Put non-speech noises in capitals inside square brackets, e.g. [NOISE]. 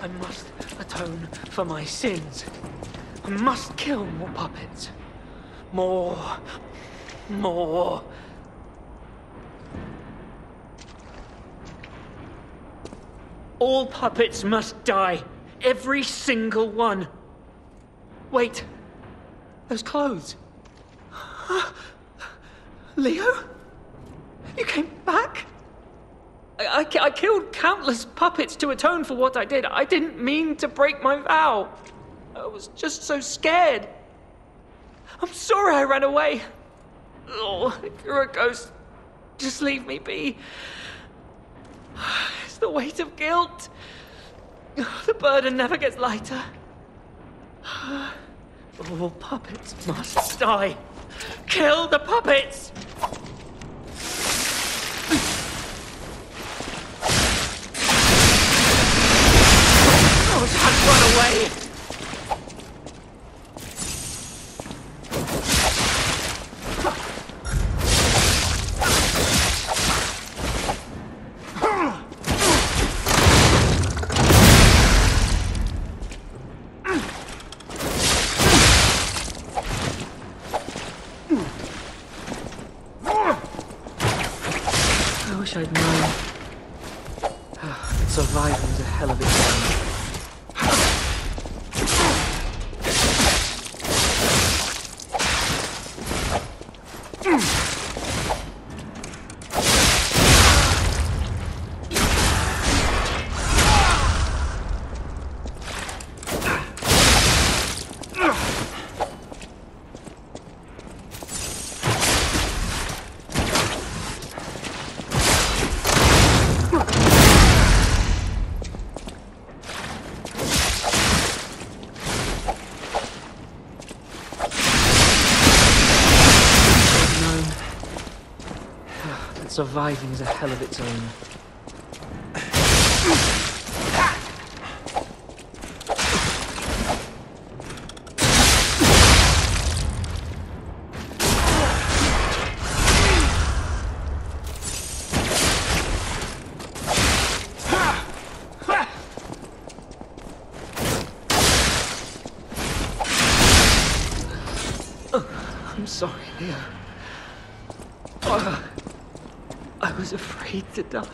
I must atone for my sins. I must kill more puppets. More. More. All puppets must die. Every single one. Wait. Those clothes. [GASPS] Leo? You came back? I, I, killed countless puppets to atone for what I did. I didn't mean to break my vow. I was just so scared. I'm sorry I ran away. Oh, if you're a ghost, just leave me be. [SIGHS] It's the weight of guilt. The burden never gets lighter. [SIGHS] All puppets must die. Kill the puppets! Wish I'd known. Ah, Surviving's a hell of its surviving's a hell of its own. I'm sorry, Leo. Uh, I was afraid to die.